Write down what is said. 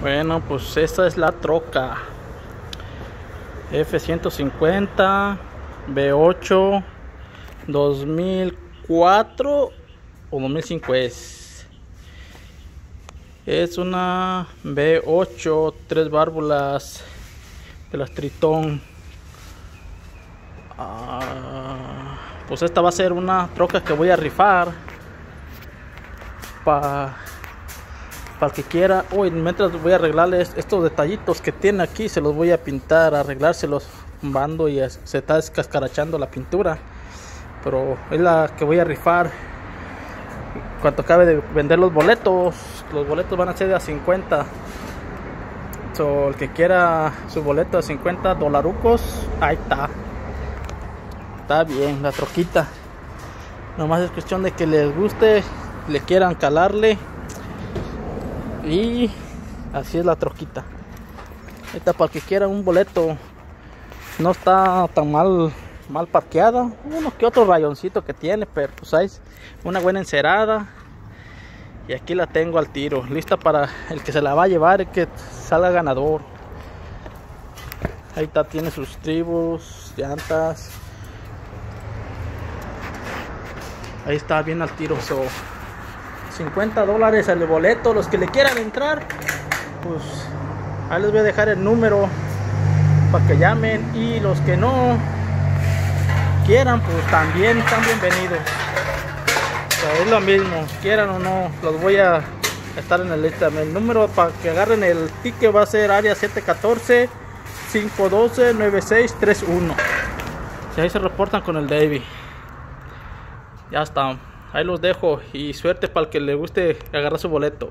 Bueno, pues esta es la troca F-150 V8 2004 o 2005 es. Es una V8, tres válvulas de las Tritón. Ah, pues esta va a ser una troca que voy a rifar para para el que quiera. Hoy mientras voy a arreglarles estos detallitos que tiene aquí se los voy a pintar arreglárselos bando y se está descascarachando la pintura. Pero es la que voy a rifar. Cuando acabe de vender los boletos los boletos van a ser de a 50 so, el que quiera su boleto de 50 dolarucos ahí está. Está bien la troquita. Nomás es cuestión de que les guste le quieran calarle y así es la troquita. Esta para que quiera un boleto. No está tan mal mal parqueada. Uno que otro rayoncito que tiene, pero pues una buena encerada. Y aquí la tengo al tiro, lista para el que se la va a llevar, el que salga ganador. Ahí está, tiene sus tribus, llantas. Ahí está bien al tiro. So. 50 dólares el boleto. Los que le quieran entrar, pues ahí les voy a dejar el número para que llamen. Y los que no quieran, pues también están bienvenidos. es lo mismo, quieran o no, los voy a estar en el lista. El número para que agarren el ticket va a ser área 714 512 9631. Si ahí se reportan con el David. Ya está. Ahí los dejo y suerte para el que le guste agarrar su boleto.